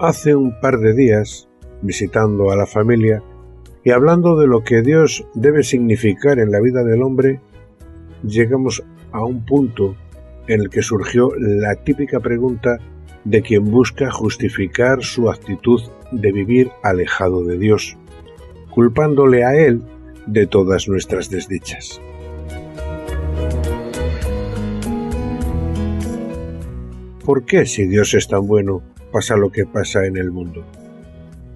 Hace un par de días, visitando a la familia y hablando de lo que Dios debe significar en la vida del hombre, llegamos a un punto en el que surgió la típica pregunta de quien busca justificar su actitud de vivir alejado de Dios, culpándole a Él de todas nuestras desdichas. ¿Por qué, si Dios es tan bueno, pasa lo que pasa en el mundo?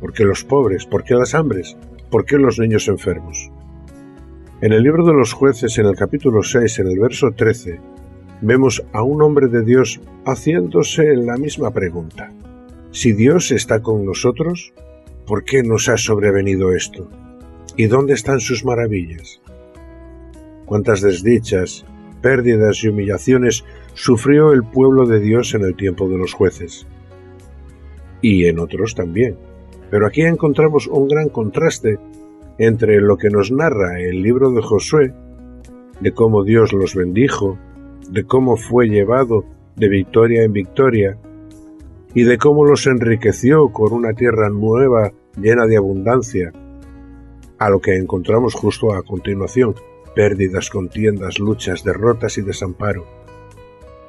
¿Por qué los pobres? ¿Por qué las hambres? ¿Por qué los niños enfermos? En el libro de los jueces, en el capítulo 6, en el verso 13, vemos a un hombre de Dios haciéndose la misma pregunta. Si Dios está con nosotros, ¿por qué nos ha sobrevenido esto? ¿Y dónde están sus maravillas? ¿Cuántas desdichas, pérdidas y humillaciones sufrió el pueblo de Dios en el tiempo de los jueces? Y en otros también. Pero aquí encontramos un gran contraste entre lo que nos narra el libro de Josué, de cómo Dios los bendijo, de cómo fue llevado de victoria en victoria, y de cómo los enriqueció con una tierra nueva llena de abundancia, a lo que encontramos justo a continuación, pérdidas, contiendas, luchas, derrotas y desamparo.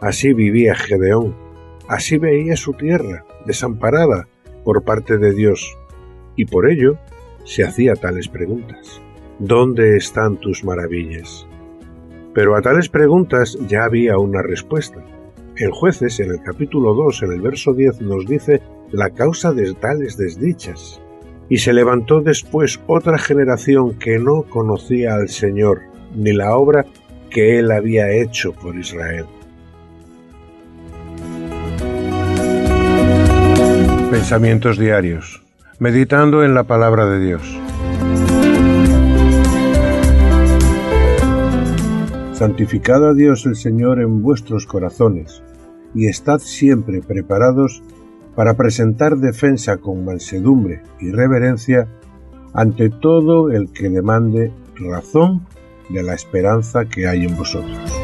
Así vivía Gedeón, así veía su tierra, desamparada, por parte de Dios, y por ello se hacía tales preguntas. ¿Dónde están tus maravillas? Pero a tales preguntas ya había una respuesta. En jueces, en el capítulo 2, en el verso 10, nos dice la causa de tales desdichas. Y se levantó después otra generación que no conocía al Señor, ni la obra que él había hecho por Israel. Pensamientos diarios. Meditando en la palabra de Dios. Santificad a Dios el Señor en vuestros corazones, y estad siempre preparados para presentar defensa con mansedumbre y reverencia ante todo el que demande razón de la esperanza que hay en vosotros.